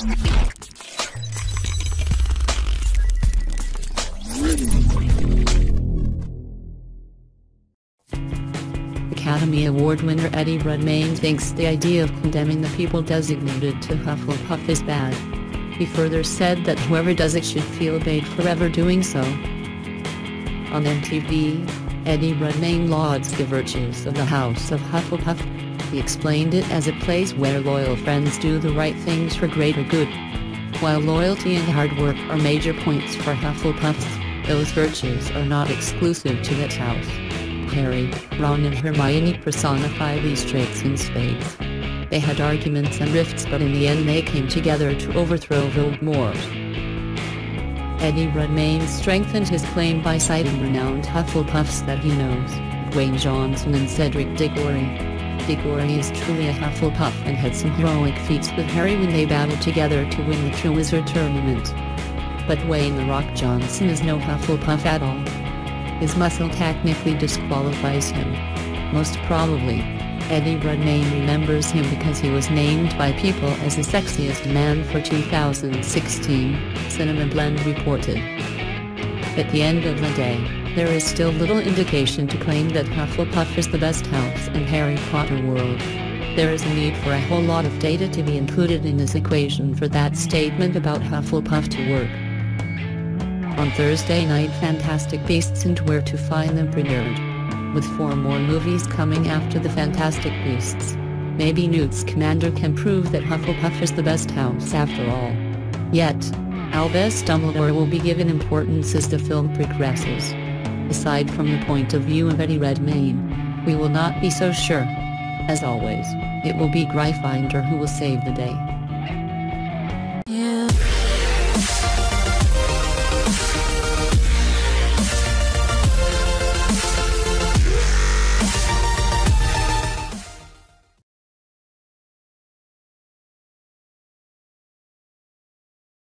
Academy Award winner Eddie Redmayne thinks the idea of condemning the people designated to Hufflepuff is bad. He further said that whoever does it should feel bad forever doing so. On MTV, Eddie Redmayne lauds the virtues of the House of Hufflepuff. He explained it as a place where loyal friends do the right things for greater good. While loyalty and hard work are major points for Hufflepuffs, those virtues are not exclusive to that house. Harry, Ron and Hermione personify these traits in spades. They had arguments and rifts but in the end they came together to overthrow Voldemort. Eddie Redmayne strengthened his claim by citing renowned Hufflepuffs that he knows, Dwayne Johnson and Cedric Diggory. Diggory is truly a Hufflepuff and had some heroic feats with Harry when they battled together to win the Triwizard Tournament. But Dwayne The Rock Johnson is no Hufflepuff at all. His muscle technically disqualifies him. Most probably, Eddie Redmayne remembers him because he was named by people as the sexiest man for 2016, Cinema Blend reported. At the end of the day, there is still little indication to claim that Hufflepuff is the best house in Harry Potter world. There is a need for a whole lot of data to be included in this equation for that statement about Hufflepuff to work. On Thursday night Fantastic Beasts and Where to Find Them premiered. With four more movies coming after the Fantastic Beasts, maybe Newt Scamander can prove that Hufflepuff is the best house after all. Yet, Albus Dumbledore will be given importance as the film progresses. Aside from the point of view of Eddie Redmayne, we will not be so sure. As always, it will be Gryffindor who will save the day.